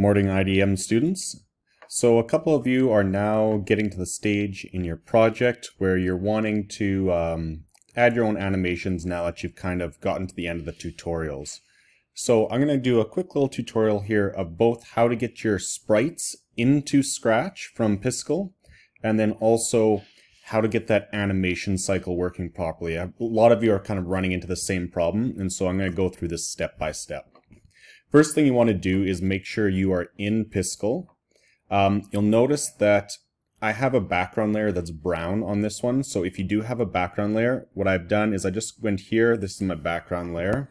Morning IDM students. So a couple of you are now getting to the stage in your project where you're wanting to um, add your own animations now that you've kind of gotten to the end of the tutorials. So I'm going to do a quick little tutorial here of both how to get your sprites into Scratch from Piskel and then also how to get that animation cycle working properly. A lot of you are kind of running into the same problem and so I'm going to go through this step by step. First thing you want to do is make sure you are in Piskel. Um, you'll notice that I have a background layer that's brown on this one. So if you do have a background layer, what I've done is I just went here. This is my background layer.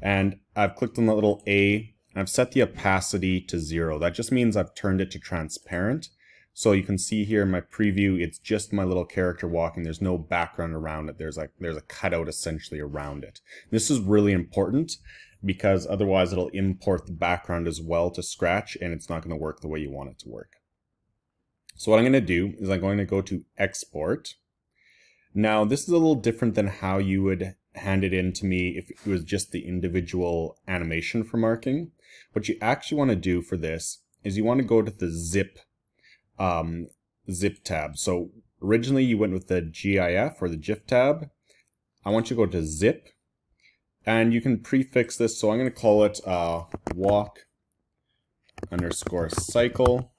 And I've clicked on the little A. I've set the opacity to zero. That just means I've turned it to transparent. So you can see here in my preview, it's just my little character walking. There's no background around it. There's like there's a cutout essentially around it. This is really important because otherwise it'll import the background as well to Scratch and it's not going to work the way you want it to work. So what I'm going to do is I'm going to go to export. Now this is a little different than how you would hand it in to me if it was just the individual animation for marking. What you actually want to do for this is you want to go to the zip um, zip tab. So originally you went with the GIF or the GIF tab. I want you to go to zip and you can prefix this. So I'm going to call it uh, walk underscore cycle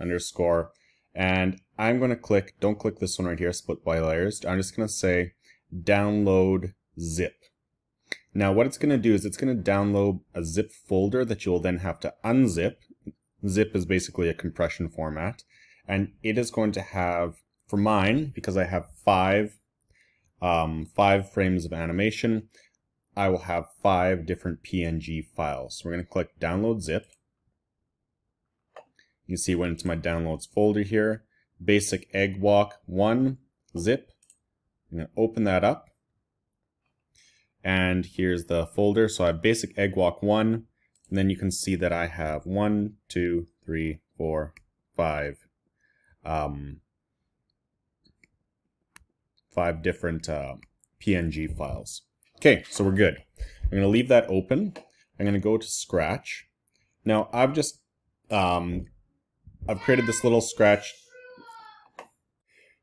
underscore and I'm going to click, don't click this one right here, split by layers. I'm just going to say download zip. Now what it's going to do is it's going to download a zip folder that you'll then have to unzip Zip is basically a compression format. And it is going to have, for mine, because I have five, um, five frames of animation, I will have five different PNG files. So we're going to click download zip. You see went into my downloads folder here. Basic egg walk one zip. I'm going to open that up. And here's the folder. So I have basic egg walk one, and then you can see that I have one, two, three, four, five, um, five different uh, PNG files. Okay, so we're good. I'm going to leave that open. I'm going to go to Scratch. Now, I've just, um, I've created this little Scratch.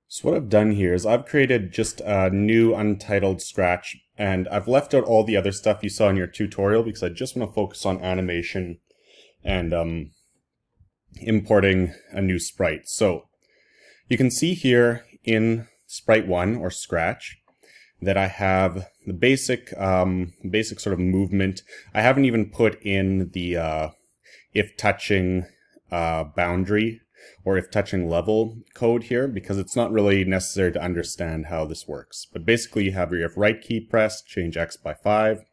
So what I've done here is I've created just a new untitled Scratch and I've left out all the other stuff you saw in your tutorial because I just want to focus on animation and um, importing a new sprite. So you can see here in Sprite 1 or Scratch that I have the basic um, basic sort of movement. I haven't even put in the uh, if touching uh, boundary or if touching level code here because it's not really necessary to understand how this works. But basically you have your if right key pressed, change x by 5,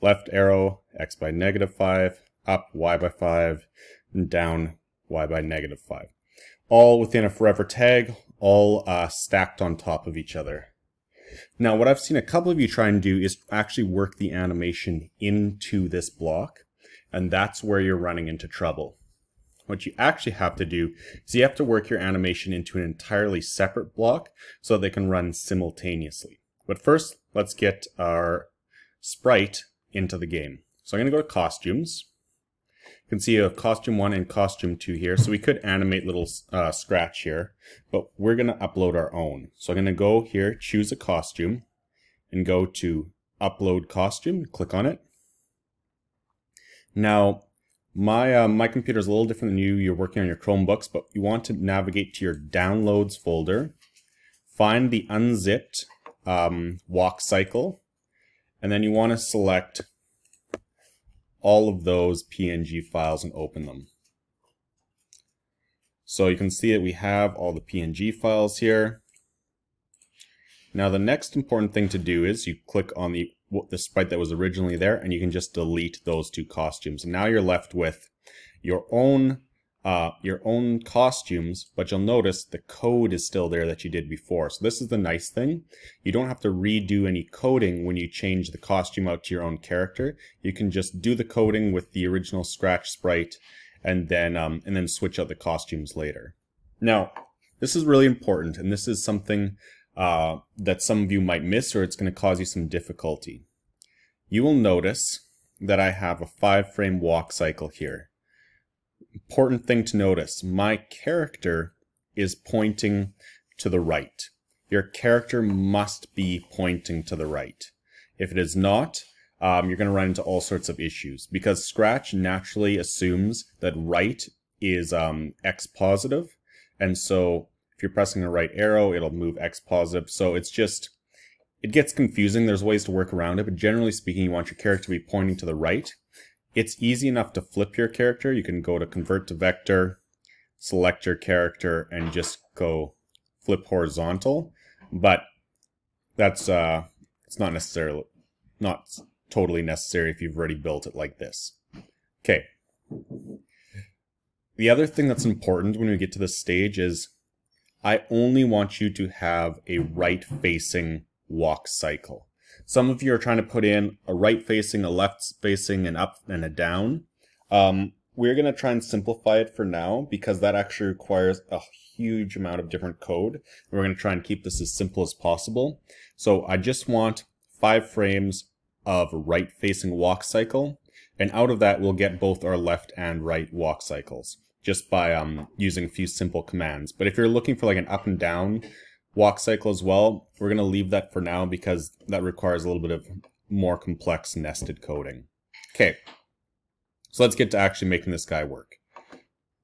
left arrow, x by negative 5, up y by 5, and down y by negative 5. All within a forever tag, all uh, stacked on top of each other. Now what I've seen a couple of you try and do is actually work the animation into this block, and that's where you're running into trouble. What you actually have to do is you have to work your animation into an entirely separate block so they can run simultaneously. But first, let's get our sprite into the game. So I'm going to go to costumes. You can see a costume 1 and costume 2 here. So we could animate little uh, scratch here, but we're going to upload our own. So I'm going to go here, choose a costume, and go to upload costume, click on it. Now, my uh, my computer is a little different than you. You're working on your Chromebooks, but you want to navigate to your downloads folder, find the unzipped um, walk cycle, and then you want to select all of those PNG files and open them. So you can see that we have all the PNG files here. Now the next important thing to do is you click on the the sprite that was originally there and you can just delete those two costumes. And now you're left with your own uh, your own costumes, but you'll notice the code is still there that you did before. So this is the nice thing. You don't have to redo any coding when you change the costume out to your own character. You can just do the coding with the original Scratch sprite and then um, and then switch out the costumes later. Now, this is really important, and this is something uh, that some of you might miss or it's going to cause you some difficulty. You will notice that I have a five frame walk cycle here. Important thing to notice, my character is pointing to the right. Your character must be pointing to the right. If it is not, um, you're going to run into all sorts of issues because Scratch naturally assumes that right is um, X positive. And so if you're pressing the right arrow, it'll move X positive. So it's just, it gets confusing. There's ways to work around it, but generally speaking, you want your character to be pointing to the right. It's easy enough to flip your character. You can go to convert to vector, select your character, and just go flip horizontal. But that's, uh, it's not necessarily, not totally necessary if you've already built it like this. Okay. The other thing that's important when we get to this stage is I only want you to have a right facing walk cycle. Some of you are trying to put in a right facing, a left facing, an up and a down. Um, we're going to try and simplify it for now because that actually requires a huge amount of different code. We're going to try and keep this as simple as possible. So I just want five frames of right facing walk cycle. And out of that, we'll get both our left and right walk cycles just by um, using a few simple commands. But if you're looking for like an up and down walk cycle as well, we're going to leave that for now because that requires a little bit of more complex nested coding. Okay, so let's get to actually making this guy work.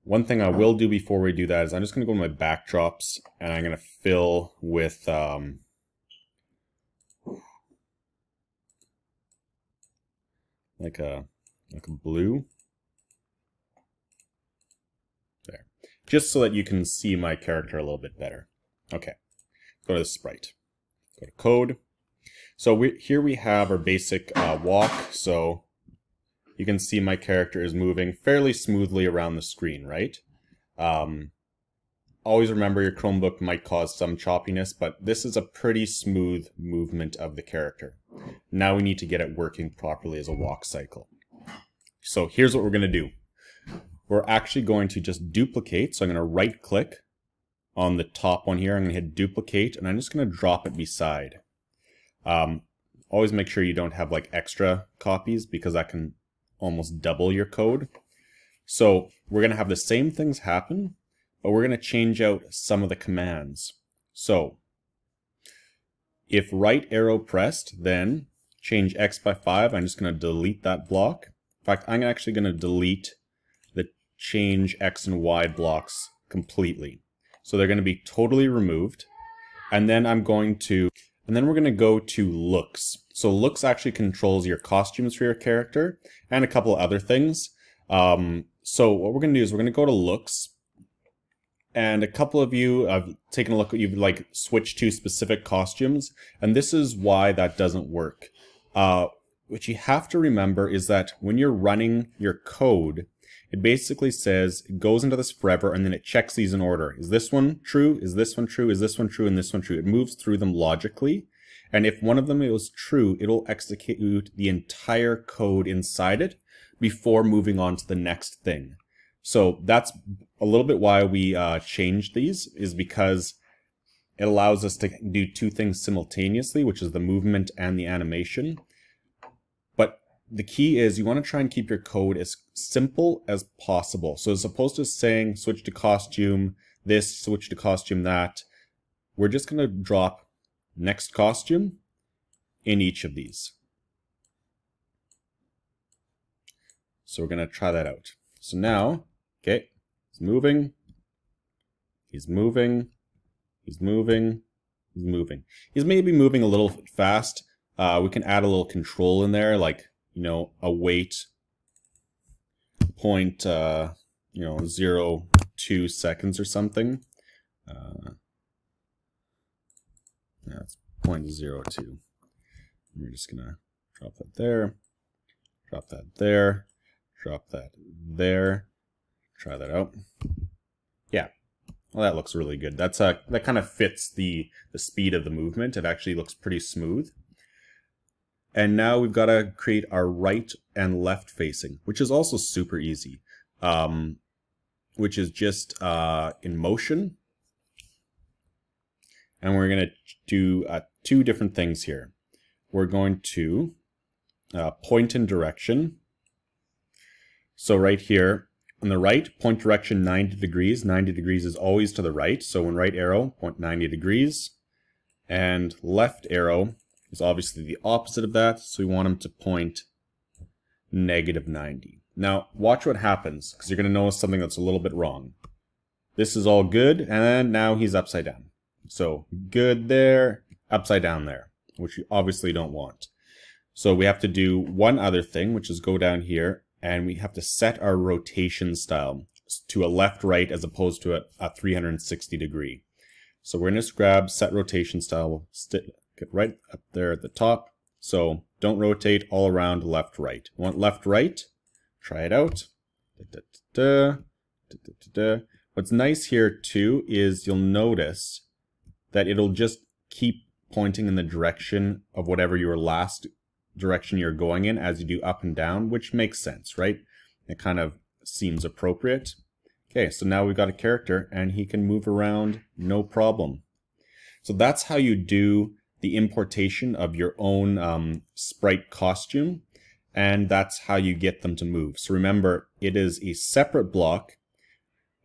One thing I will do before we do that is I'm just going to go to my backdrops and I'm going to fill with um, like a like a blue there. Just so that you can see my character a little bit better. Okay. Go to the sprite. Go to code. So we, here we have our basic uh, walk. So you can see my character is moving fairly smoothly around the screen right? Um, always remember your Chromebook might cause some choppiness, but this is a pretty smooth movement of the character. Now we need to get it working properly as a walk cycle. So here's what we're going to do. We're actually going to just duplicate. So I'm going to right click on the top one here. I'm going to hit duplicate and I'm just going to drop it beside. Um, always make sure you don't have like extra copies because that can almost double your code. So we're going to have the same things happen, but we're going to change out some of the commands. So if right arrow pressed, then change X by 5. I'm just going to delete that block. In fact, I'm actually going to delete change X and Y blocks completely. So they're going to be totally removed. And then I'm going to, and then we're going to go to looks. So looks actually controls your costumes for your character and a couple other things. Um, so what we're going to do is we're going to go to looks and a couple of you have taken a look at you've like switched to specific costumes and this is why that doesn't work uh, what you have to remember is that when you're running your code it basically says it goes into this forever and then it checks these in order. Is this one true? Is this one true? Is this one true? And this one true. It moves through them logically. And if one of them is true it'll execute the entire code inside it before moving on to the next thing. So that's a little bit why we uh, changed these is because it allows us to do two things simultaneously, which is the movement and the animation. The key is you want to try and keep your code as simple as possible. So as opposed to saying switch to costume, this, switch to costume, that, we're just going to drop next costume in each of these. So we're going to try that out. So now Okay, he's moving. He's moving. He's moving. He's moving. He's maybe moving a little fast. Uh, we can add a little control in there, like, you know, a wait point, uh, you know, zero, two seconds or something. Uh, that's point zero two. We're just gonna drop that there, drop that there, drop that there, try that out. Yeah, well, that looks really good. That's uh, that kind of fits the the speed of the movement. It actually looks pretty smooth. And now we've got to create our right and left facing, which is also super easy. Um, which is just uh, in motion. And we're going to do uh, two different things here. We're going to uh, point and direction. So right here, on the right, point direction 90 degrees. 90 degrees is always to the right. So when right arrow, point 90 degrees. And left arrow is obviously the opposite of that. So we want them to point negative 90. Now, watch what happens, because you're going to notice something that's a little bit wrong. This is all good, and now he's upside down. So good there, upside down there, which you obviously don't want. So we have to do one other thing, which is go down here, and we have to set our rotation style to a left-right as opposed to a, a 360 degree. So we're going to grab set rotation style, it right up there at the top. So don't rotate all around left-right. Want left-right, try it out. Da, da, da, What's nice here too is you'll notice that it'll just keep pointing in the direction of whatever your last direction you're going in as you do up and down, which makes sense, right? It kind of seems appropriate. Okay, so now we've got a character and he can move around no problem. So that's how you do the importation of your own um, sprite costume, and that's how you get them to move. So remember, it is a separate block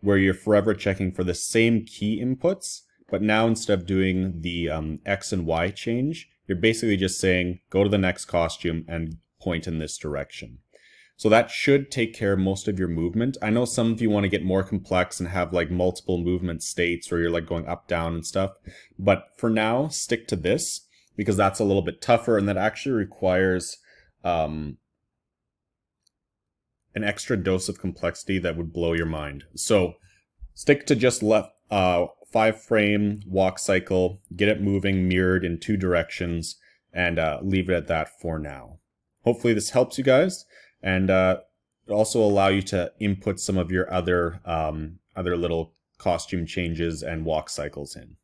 where you're forever checking for the same key inputs, but now instead of doing the um, X and Y change, you're basically just saying, go to the next costume and point in this direction. So that should take care of most of your movement. I know some of you want to get more complex and have like multiple movement states where you're like going up, down and stuff. But for now, stick to this because that's a little bit tougher and that actually requires um, an extra dose of complexity that would blow your mind. So stick to just left uh, five frame walk cycle, get it moving mirrored in two directions, and uh, leave it at that for now. Hopefully this helps you guys and uh, also allow you to input some of your other um, other little costume changes and walk cycles in.